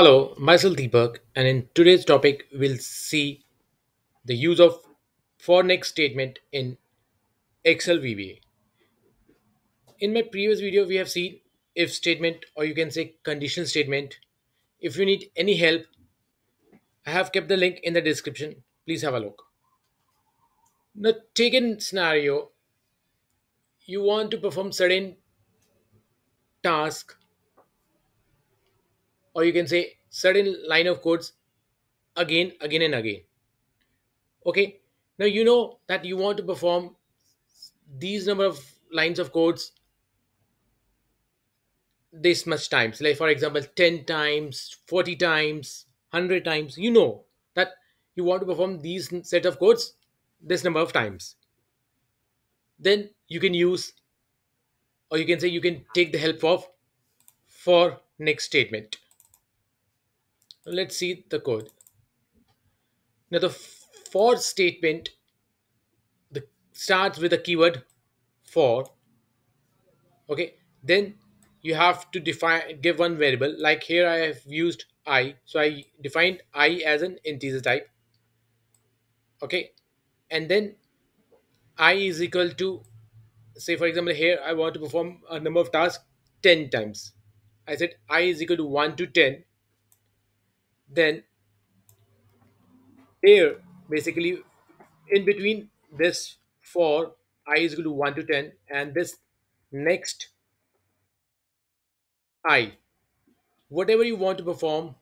Hello, myself Deepak, and in today's topic, we'll see the use of for next statement in Excel VBA. In my previous video, we have seen if statement or you can say condition statement. If you need any help, I have kept the link in the description. Please have a look. Now, taken scenario, you want to perform certain task or you can say certain line of codes again, again and again. Okay. Now you know that you want to perform these number of lines of codes this much times like for example 10 times 40 times 100 times you know that you want to perform these set of codes this number of times then you can use or you can say you can take the help of for next statement let's see the code. Now the for statement the starts with the keyword for okay then you have to define give one variable. Like here i have used i so i defined i as an integer type okay? And then i is equal to say for example here i want to perform a number of tasks 10 times. I said i is equal to 1 to 10 then here basically in between this for i is equal to 1 to 10 and this next i. Whatever you want to perform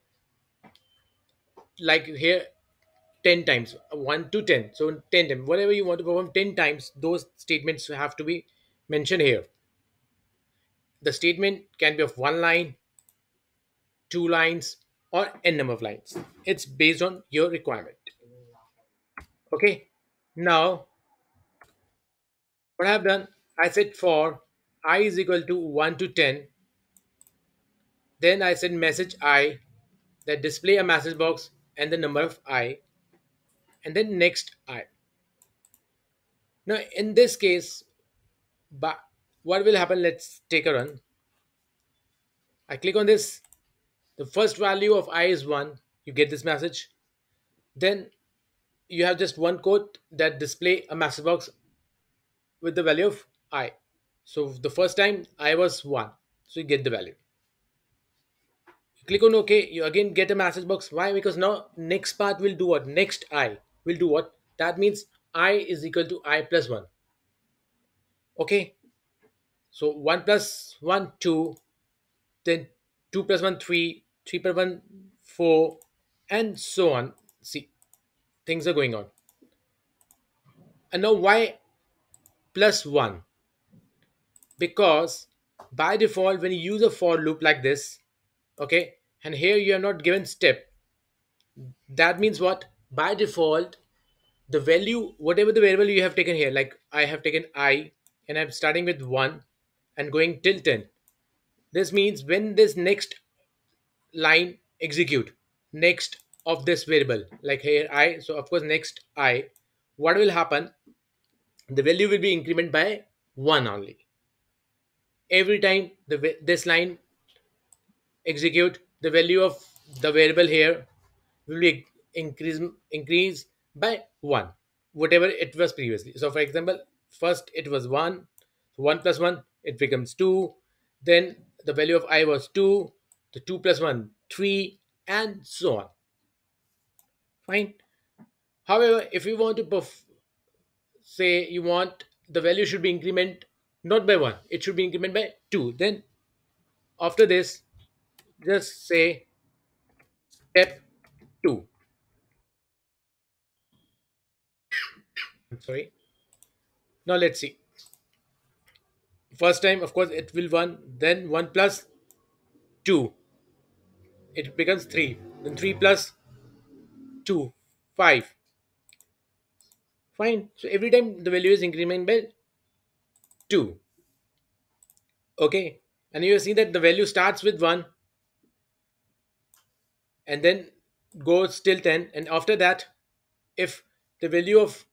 like here 10 times 1 to 10 so 10 times. Whatever you want to perform 10 times those statements have to be mentioned here. The statement can be of one line two lines or n number of lines. It's based on your requirement. Okay? Now what i've done i said for i is equal to 1 to 10 then i said message i that display a message box and the number of i and then next i. Now in this case but what will happen? Let's take a run. I click on this the first value of i is 1 you get this message. Then you have just one code that display a message box with the value of i. So the first time i was 1 so you get the value. You click on ok you again get a message box. Why? Because now next part will do what? Next i will do what? That means i is equal to i plus 1 okay so 1 plus 1 2 then 2 plus 1 3 3 plus 1 4 and so on. See things are going on. And now why plus 1 because by default when you use a for loop like this okay and here you are not given step that means what? By default the value whatever the variable you have taken here like i have taken i and i'm starting with 1 and going till 10 this means when this next line execute. Next of this variable like here i so of course next i what will happen? The value will be increment by 1 only. Every time the this line execute the value of the variable here will be increase increase by 1 whatever it was previously. So for example first it was 1 so 1 plus 1 it becomes 2 then the value of i was 2 the 2 plus 1 3 and so on. Fine. However if you want to say you want the value should be increment not by 1 it should be increment by 2 then after this just say step 2 i'm sorry. Now let's see. First time of course it will 1 then 1 plus 2 it becomes 3 then 3 plus 2 5 fine. So every time the value is increment by 2 okay. And you see that the value starts with 1 and then goes till 10 and after that if the value of,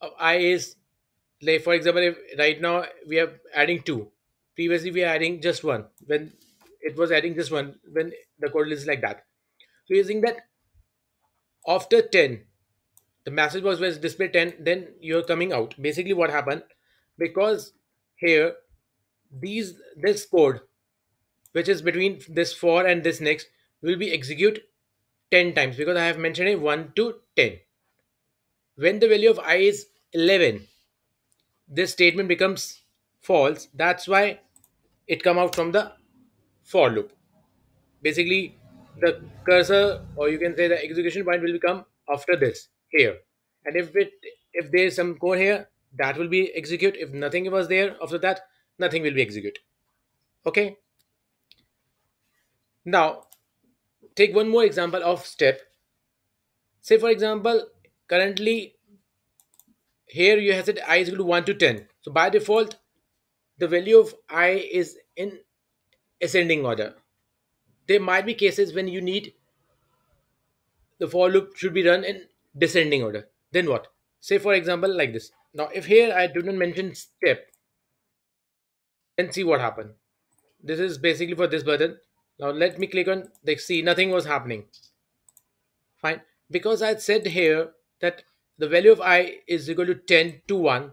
of i is like for example if right now we are adding 2 previously we are adding just 1 when it was adding this 1 when the code is like that So using that after 10, the message box was display 10, then you're coming out. Basically what happened, because here these this code which is between this for and this next will be execute 10 times because I have mentioned it 1 to 10. When the value of i is 11, this statement becomes false. That's why it come out from the for loop. Basically, the cursor or you can say the execution point will become after this here. And if it if there is some code here, that will be execute. If nothing was there after that, nothing will be execute. Okay. Now take one more example of step. Say for example, currently here you have said i is equal to 1 to 10. So by default, the value of i is in ascending order. There might be cases when you need the for loop should be run in descending order. Then what? Say for example like this. Now if here I do not mention step, then see what happened. This is basically for this button. Now let me click on the see nothing was happening. Fine. Because I said here that the value of i is equal to 10 to 1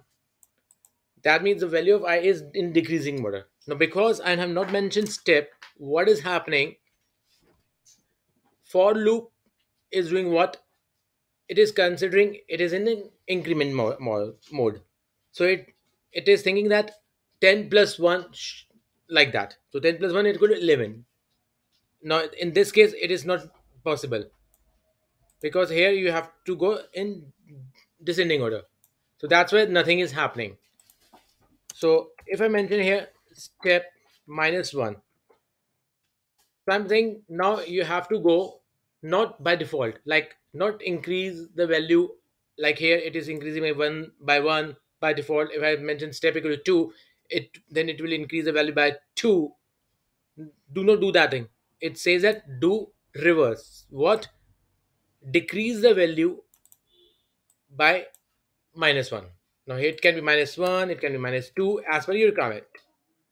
that means the value of i is in decreasing order now because i have not mentioned step what is happening? For loop is doing what? It is considering it is in an increment mo- mo- mode. So it it is thinking that 10 plus 1 sh- like that. So 10 plus 1 is equal to 11 now in this case it is not possible. Because here you have to go in descending order. So that's why nothing is happening so if i mention here step minus 1 so i'm saying now you have to go not by default like not increase the value like here it is increasing by 1 by 1 by default. If i mention step equal to 2 it then it will increase the value by 2 do not do that thing. It says that do reverse. What? Decrease the value by minus 1. Now it can be minus 1, it can be minus 2 as per your requirement.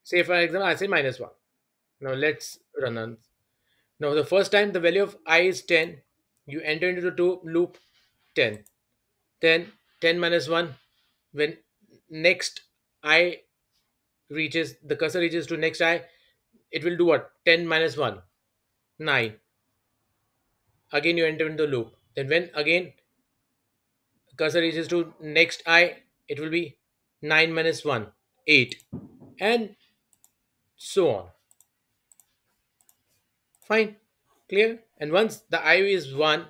Say for example, I say minus 1. Now let's run on. Now the first time the value of i is 10, you enter into the two loop 10. Then 10 minus 1, when next i reaches, the cursor reaches to next i, it will do what? 10 minus 1, 9. Again you enter into the loop. Then when again cursor reaches to next i, it will be 9 minus 1, 8. And so on. Fine. Clear? And once the i is 1,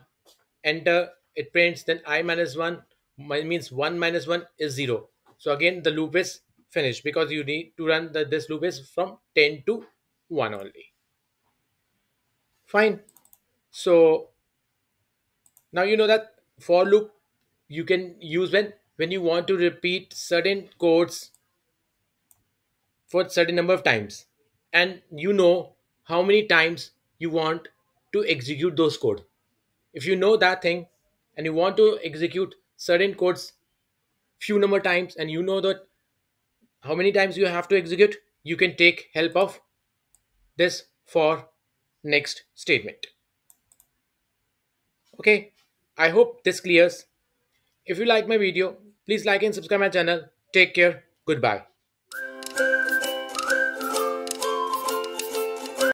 enter, it prints, then i minus 1 means 1 minus 1 is 0. So again, the loop is finished because you need to run the, this loop is from 10 to 1 only. Fine. So now you know that for loop you can use when when you want to repeat certain codes for certain number of times and you know how many times you want to execute those code. If you know that thing and you want to execute certain codes few number times and you know that how many times you have to execute you can take help of this for next statement. Okay? I hope this clears. If you like my video please like and subscribe my channel take care goodbye